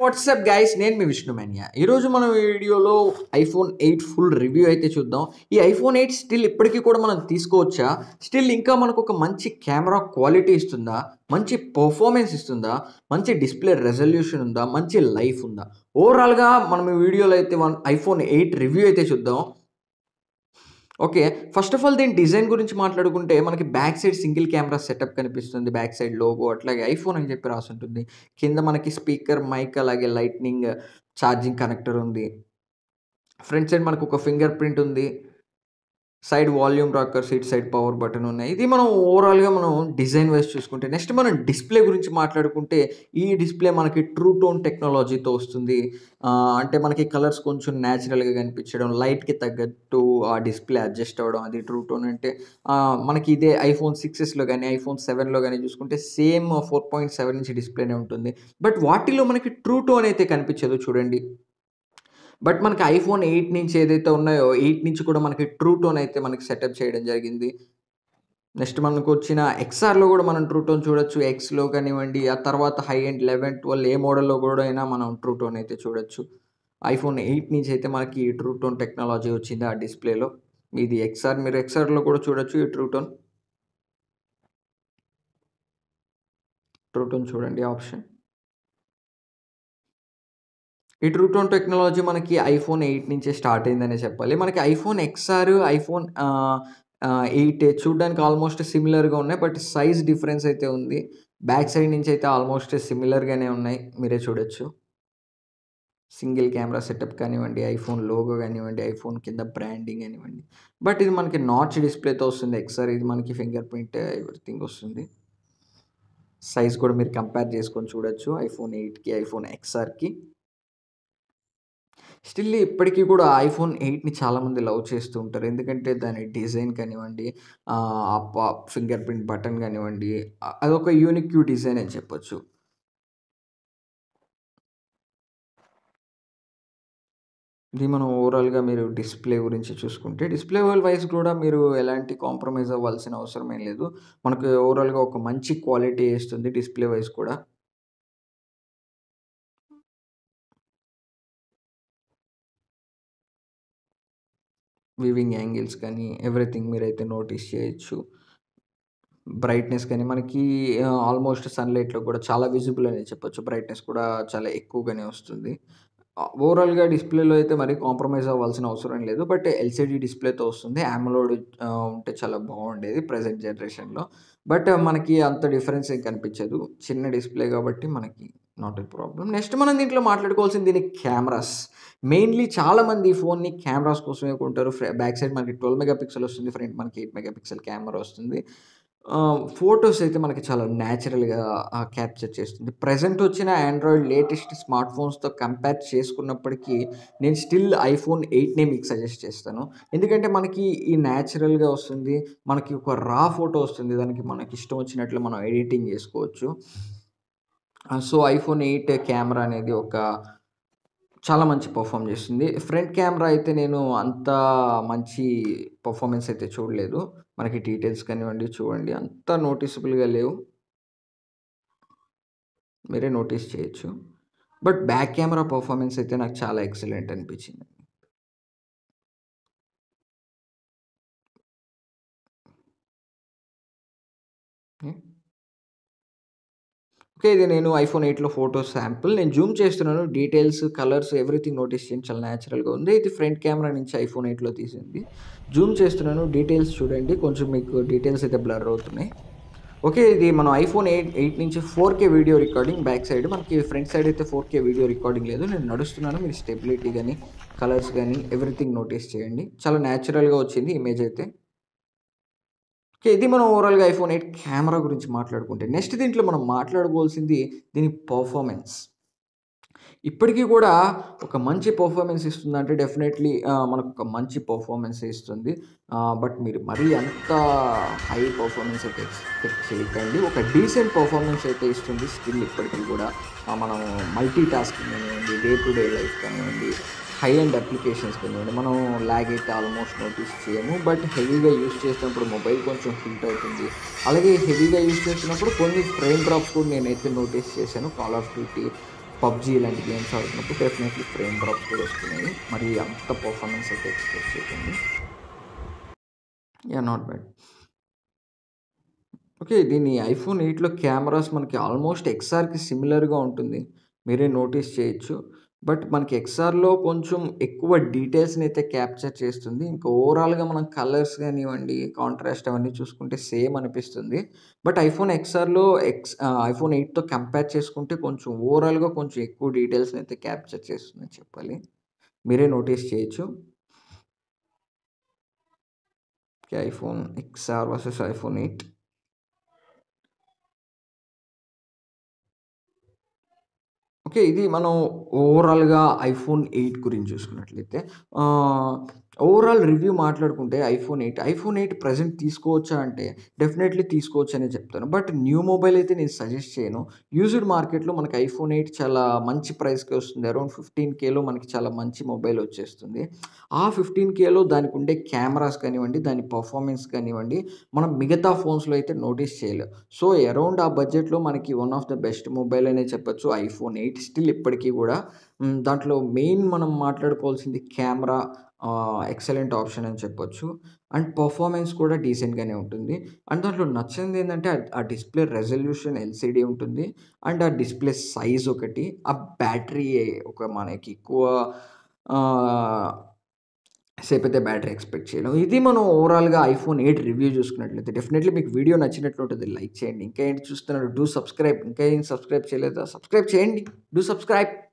WhatsApp guys నేను మీ విష్ణుమేనియా ఈరోజు మనం ఈ వీడియోలో ఐఫోన్ ఎయిట్ ఫుల్ రివ్యూ అయితే చూద్దాం. ఈ ఐఫోన్ ఎయిట్ స్టిల్ ఇప్పటికీ కూడా మనం తీసుకోవచ్చా? స్టిల్ ఇంకా మనకు ఒక మంచి కెమెరా క్వాలిటీ ఇస్తుందా? మంచి పర్ఫార్మెన్స్ ఇస్తుందా? మంచి డిస్ప్లే రెజల్యూషన్ ఉందా? మంచి లైఫ్ ఉందా? ఓవరాల్గా మనం ఈ వీడియోలో అయితే వన్ ఐఫోన్ ఎయిట్ రివ్యూ అయితే చూద్దాం. ఓకే ఫస్ట్ ఆఫ్ ఆల్ దీని డిజైన్ గురించి మాట్లాడుకుంటే మనకి back side single camera setup కనిపిస్తుంది. బ్యాక్ సైడ్ లోగో అట్లాగే ఐఫోన్ అని చెప్పి రాసి ఉంటుంది కింద మనకి స్పీకర్ మైక్ అలాగే లైట్నింగ్ ఛార్జింగ్ కనెక్టర్ ఉంది. ఫ్రంట్ సైడ్ మనకు ఒక ఫింగర్ ప్రింట్ ఉంది. Side volume rocker seat side power button ఉన్నాయి. ఇది మనం ఓవరాల్గా మనం డిజైన్ వైజ్ చూసుకుంటే నెక్స్ట్ మనం డిస్ప్లే గురించి మాట్లాడుకుంటే ఈ డిస్ప్లే మనకి ట్రూ టోన్ టెక్నాలజీతో వస్తుంది. అంటే మనకి కలర్స్ కొంచెం న్యాచురల్గా కనిపించడం లైట్కి తగ్గట్టు ఆ డిస్ప్లే అడ్జస్ట్ అవ్వడం అది ట్రూ టోన్ అంటే మనకి ఇదే ఐఫోన్ సిక్సెస్లో కానీ ఐఫోన్ సెవెన్లో కానీ చూసుకుంటే same four point seven inch డిస్ప్లేనే ఉంటుంది. బట్ వాటిలో మనకి ట్రూ టోన్ అయితే కనిపించదు చూడండి. బట్ మనకి ఐఫోన్ ఎయిట్ నుంచి ఏదైతే ఉన్నాయో ఎయిట్ నుంచి కూడా మనకి ట్రూ టోన్ అయితే మనకి సెటప్ చేయడం జరిగింది. నెక్స్ట్ మనకు వచ్చిన ఎక్స్ఆర్లో కూడా మనం ట్రూ టోన్ చూడొచ్చు. ఎక్స్లో కానివ్వండి ఆ తర్వాత హై అండ్ లెవెన్ ట్వెల్వ్ ఏ మోడల్లో కూడా అయినా మనం ట్రూ టోన్ అయితే చూడొచ్చు. ఐఫోన్ ఎయిట్ నుంచి అయితే మనకి ట్రూ టోన్ టెక్నాలజీ వచ్చింది ఆ డిస్ప్లేలో. ఇది ఎక్స్ఆర్ మీరు ఎక్స్ఆర్లో కూడా చూడొచ్చు ఈ ట్రూ టోన్. ట్రూ టోన్ చూడండి ఆప్షన్. ఈ ట్రూ టోన్ టెక్నాలజీ మనకి ఐఫోన్ ఎయిట్ నుంచే స్టార్ట్ అయిందనే చెప్పాలి. మనకి ఐఫోన్ ఎక్స్ఆర్ ఐఫోన్ ఎయిట్ చూడడానికి ఆల్మోస్ట్ సిమిలర్గా ఉన్నాయి. బట్ సైజ్ డిఫరెన్స్ అయితే ఉంది. బ్యాక్ సైడ్ నుంచి అయితే ఆల్మోస్ట్ సిమిలర్గానే ఉన్నాయి. మీరే చూడొచ్చు. సింగిల్ కెమెరా సెటప్ కానివ్వండి ఐఫోన్ లోగో కానివ్వండి ఐఫోన్ కింద బ్రాండింగ్ కానివ్వండి. బట్ ఇది మనకి నాచ్ డిస్ప్లేతో వస్తుంది. ఎక్స్ఆర్ ఇది మనకి ఫింగర్ ప్రింట్ ఎవ్రీథింగ్ వస్తుంది. సైజ్ కూడా మీరు కంపేర్ చేసుకొని చూడొచ్చు. ఐఫోన్ ఎయిట్కి ఐఫోన్ ఎక్స్ఆర్కి. స్టిల్ ఇప్పటికీ కూడా ఐఫోన్ ఎయిట్ని చాలామంది లవ్ చేస్తూ ఉంటారు. ఎందుకంటే దాని డిజైన్ కానివ్వండి ఫింగర్ ప్రింట్ బటన్ కానివ్వండి అదొక యూనిక్ క్యూ డిజైన్ అని చెప్పొచ్చు. ఇది మనం ఓవరాల్గా మీరు డిస్ప్లే గురించి చూసుకుంటే డిస్ప్లే వైజ్ కూడా మీరు ఎలాంటి కాంప్రమైజ్ అవ్వాల్సిన అవసరం ఏం లేదు. మనకు ఓవరాల్గా ఒక మంచి క్వాలిటీ ఇస్తుంది డిస్ప్లే వైజ్ కూడా. వివింగ్ యాంగిల్స్ కానీ ఎవ్రీథింగ్ మీరైతే నోటీస్ చేయొచ్చు. బ్రైట్నెస్ కానీ మనకి ఆల్మోస్ట్ సన్లైట్లో కూడా చాలా విజిబుల్ అని చెప్పొచ్చు. బ్రైట్నెస్ కూడా చాలా ఎక్కువగానే వస్తుంది. ఓవరాల్గా డిస్ప్లేలో అయితే మరి కాంప్రమైజ్ అవ్వాల్సిన అవసరం లేదు. బట్ ఎల్సిడి డిస్ప్లేతో వస్తుంది. యామలోడ్ ఉంటే చాలా బాగుండేది ప్రజెంట్ జనరేషన్లో బట్ మనకి అంత డిఫరెన్స్ ఏం కనిపించదు. చిన్న డిస్ప్లే కాబట్టి మనకి నాట్ ఎ ప్రాబ్లం నెక్స్ట్ మనం దీంట్లో మాట్లాడుకోవాల్సింది దీని కెమెరాస్ మెయిన్లీ చాలామంది ఫోన్ని కెమెరాస్ కోసమే కొంటారు. బ్యాక్ సైడ్ మనకి ట్వెల్వ్ మెగా పిక్సెల్ వస్తుంది. ఫ్రంట్ మనకి ఎయిట్ మెగా పిక్సెల్ కెమెరా వస్తుంది ఫొటోస్ అయితే మనకి చాలా న్యాచురల్గా క్యాప్చర్ చేస్తుంది. ప్రజెంట్ వచ్చిన ఆండ్రాయిడ్ లేటెస్ట్ స్మార్ట్ ఫోన్స్తో కంపేర్ చేసుకున్నప్పటికీ నేను స్టిల్ ఐఫోన్ ఎయిట్నే మీకు సజెస్ట్ చేస్తాను. ఎందుకంటే మనకి ఈ న్యాచురల్గా వస్తుంది. మనకి ఒక రా ఫోటో వస్తుంది. దానికి మనకి ఇష్టం వచ్చినట్లు మనం ఎడిటింగ్ చేసుకోవచ్చు. సో ఐఫోన్ ఎయిట్ కెమెరా అనేది ఒక చాలా మంచి పర్ఫామ్ చేసింది ఫ్రంట్ కెమెరా అయితే నేను అంత మంచి పర్ఫార్మెన్స్ అయితే చూడలేదు. మనకి డీటెయిల్స్ కానివ్వండి చూడండి. అంత నోటీసబుల్గా లేవు. మీరే నోటీస్ చేయొచ్చు. బట్ బ్యాక్ కెమెరా పర్ఫార్మెన్స్ అయితే నాకు చాలా ఎక్సలెంట్ అనిపించింది. ఓకే ఇది నేను ఐఫోన్ ఎయిట్లో ఫోటో శాంపుల్. నేను జూమ్ చేస్తున్నాను డీటెయిల్స్ కలర్స్ ఎవ్రీథింగ్ నోటీస్ చేయండి చాలా న్యాచురల్గా ఉంది. ఇది ఫ్రంట్ కెమెరా నుంచి ఐఫోన్ ఎయిట్లో తీసింది. జూమ్ చేస్తున్నాను డీటెయిల్స్ చూడండి. కొంచెం మీకు డీటెయిల్స్ అయితే బ్లర్ అవుతున్నాయి. ఓకే ఇది మనం ఐఫోన్ ఎయిట్ ఎయిట్ నుంచి four K video recording back side. మనకి ఫ్రంట్ సైడ్ అయితే ఫోర్ కే వీడియో రికార్డింగ్ లేదు. నేను నడుస్తున్నాను మీరు స్టెబిలిటీ కానీ కలర్స్ కానీ ఎవ్రీథింగ్ నోటీస్ చేయండి. చాలా న్యాచురల్గా వచ్చింది ఇమేజ్ అయితే. ఓకే ఇది మనం ఓవరాల్గా ఐఫోన్ ఎయిట్ కెమెరా గురించి మాట్లాడుకుంటే నెక్స్ట్ దీంట్లో మనం మాట్లాడుకోవాల్సింది దీని పర్ఫార్మెన్స్. ఇప్పటికీ కూడా ఒక మంచి పర్ఫార్మెన్స్ ఇస్తుందంటే డెఫినెట్లీ మనకు ఒక మంచి పర్ఫార్మెన్స్ ఇస్తుంది. బట్ మీరు మరీ అంత హై పర్ఫార్మెన్స్ అయితే ఎక్స్పెక్ట్ చేయకండి. ఒక డీసెంట్ పర్ఫార్మెన్స్ అయితే ఇస్తుంది స్టిల్ ఇప్పటికీ కూడా. మనం మల్టీ టాస్కింగ్ కానివ్వండి డే టు డే లైఫ్ కానివ్వండి హై అండ్ అప్లికేషన్స్ కింద మనం ల్యాగ్ అయితే ఆల్మోస్ట్ నోటీస్ చేయము. బట్ హెవీగా యూస్ చేసినప్పుడు మొబైల్ కొంచెం హీట్ అవుతుంది. అలాగే హెవీగా యూస్ చేసినప్పుడు కొన్ని ఫ్రేమ్ డ్రాప్స్ కూడా నేనైతే నోటీస్ చేశాను. కాల్ ఆఫ్ డ్యూటీ పబ్జీ ఇలాంటి గేమ్స్ ఆడుతున్నప్పుడు డెఫినెట్లీ ఫ్రేమ్ డ్రాప్స్ కూడా వస్తున్నాయి. మరి అంత పర్ఫార్మెన్స్ అయితే ఎక్స్పెక్ట్ చేయకండి. యా నాట్ బ్యాడ్ ఓకే దీని ఐఫోన్ ఎయిట్లో కెమెరాస్ మనకి ఆల్మోస్ట్ ఎక్స్ఆర్కి సిమిలర్గా ఉంటుంది. మీరే నోటీస్ చేయొచ్చు. బట్ మనకి ఎక్స్ఆర్లో కొంచెం ఎక్కువ డీటెయిల్స్ని అయితే క్యాప్చర్ చేస్తుంది. ఇంకా ఓవరాల్గా మనం కలర్స్ కానివ్వండి కాంట్రాస్ట్ అవన్నీ చూసుకుంటే సేమ్ అనిపిస్తుంది. బట్ ఐఫోన్ ఎక్స్ఆర్లో ఎక్స్ ఐఫోన్ ఎయిట్తో కంపేర్ చేసుకుంటే కొంచెం ఓవరాల్గా కొంచెం ఎక్కువ డీటెయిల్స్ని అయితే క్యాప్చర్ చేస్తుందని చెప్పాలి. మీరే నోటీస్ చేయొచ్చు. IPhone XR versus iPhone eight okay ఇది మనం ఓవరాల్గా ఐఫోన్ ఎయిట్ గురించి చూసుకున్నట్లయితే ఓవరాల్ రివ్యూ మాట్లాడుకుంటే iPhone eight iPhone eight present తీసుకోవచ్చా అంటే డెఫినెట్లీ తీసుకోవచ్చు అనే చెప్తాను. బట్ న్యూ మొబైల్ అయితే నేను సజెస్ట్ చేయను. యూజ్డ్ మార్కెట్లో మనకి ఐఫోన్ ఎయిట్ చాలా మంచి ప్రైస్కి వస్తుంది. అరౌండ్ ఫిఫ్టీన్ కేలో మనకి చాలా మంచి మొబైల్ వచ్చేస్తుంది. ఆ ఫిఫ్టీన్ కేలో దానికి ఉండే కెమెరాస్ కానివ్వండి దాని పర్ఫార్మెన్స్ కానివ్వండి మనం మిగతా ఫోన్స్లో అయితే నోటీస్ చేయలేం. సో అరౌండ్ ఆ బడ్జెట్లో మనకి one of the best mobile అనే చెప్పొచ్చు. ఐఫోన్ ఎయిట్ స్టిల్ ఇప్పటికీ కూడా. దాంట్లో మెయిన్ మనం మాట్లాడుకోవాల్సింది కెమెరా ఎక్సలెంట్ ఆప్షన్ అని చెప్పొచ్చు. అండ్ పర్ఫార్మెన్స్ కూడా డీసెంట్గానే ఉంటుంది. అండ్ దాంట్లో నచ్చింది ఏంటంటే ఆ- డిస్ప్లే రెజల్యూషన్ ఎల్సిడి ఉంటుంది. అండ్ ఆ డిస్ప్లే సైజ్ ఒకటి ఆ బ్యాటరీ ఒక మనకి ఎక్కువ సేపైతే బ్యాటరీ ఎక్స్పెక్ట్ చేయలేం. ఇది మనం ఓవరాల్గా ఐఫోన్ ఎయిట్ రివ్యూ చూసుకున్నట్లయితే డెఫినెట్లీ మీకు వీడియో నచ్చినట్లు ఉంటుంది లైక్ చేయండి. ఇంకా ఏంటి చూస్తున్నారు డూ సబ్స్క్రైబ్. ఇంకా ఏం సబ్స్క్రైబ్ చేయలేదా? సబ్స్క్రైబ్ చేయండి. Do subscribe.